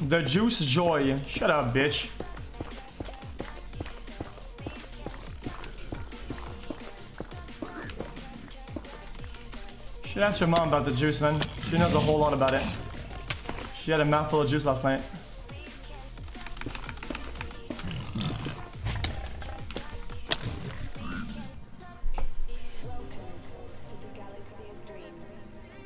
The Juice Joy. Shut up, bitch. Should ask your mom about the juice, man. She knows a whole lot about it. She had a mouthful of juice last night.